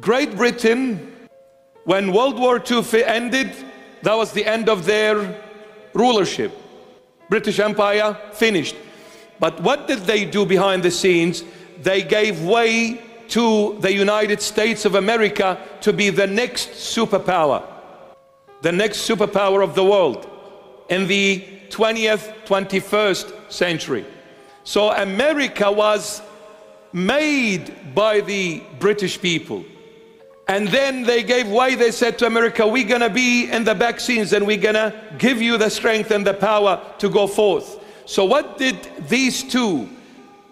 Great Britain, when World War II ended, that was the end of their rulership. British Empire finished. But what did they do behind the scenes? They gave way to the United States of America to be the next superpower, the next superpower of the world in the 20th, 21st century. So America was made by the British people. And then they gave way, they said to America, We're gonna be in the back scenes and we're gonna give you the strength and the power to go forth. So, what did these two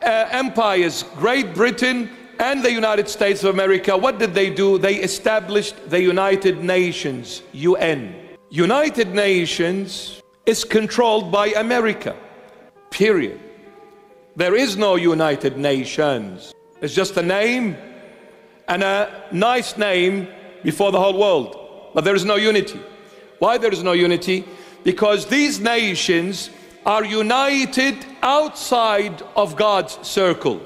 uh, empires, Great Britain and the United States of America, what did they do? They established the United Nations, UN. United Nations is controlled by America, period. There is no United Nations. It's just a name and a nice name before the whole world. But there is no unity. Why there is no unity? Because these nations are united outside of God's circle.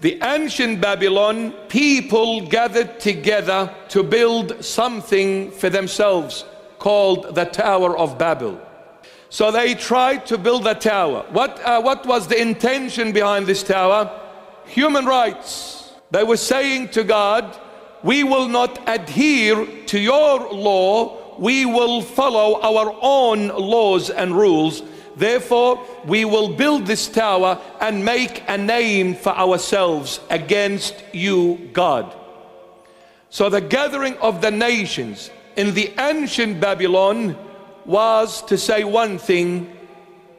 The ancient Babylon, people gathered together to build something for themselves called the Tower of Babel. So they tried to build a tower. What, uh, what was the intention behind this tower? Human rights. They were saying to God, We will not adhere to your law, we will follow our own laws and rules. Therefore, we will build this tower and make a name for ourselves against you, God. So, the gathering of the nations in the ancient Babylon was to say one thing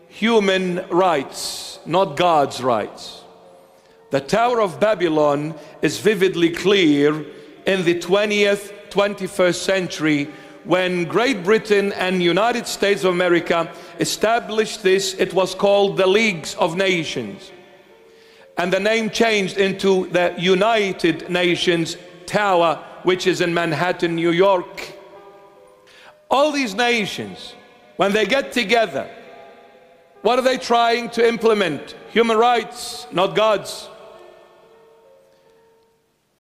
human rights, not God's rights. The Tower of Babylon is vividly clear in the 20th, 21st century when Great Britain and United States of America established this. It was called the Leagues of Nations. And the name changed into the United Nations Tower, which is in Manhattan, New York. All these nations, when they get together, what are they trying to implement? Human rights, not God's.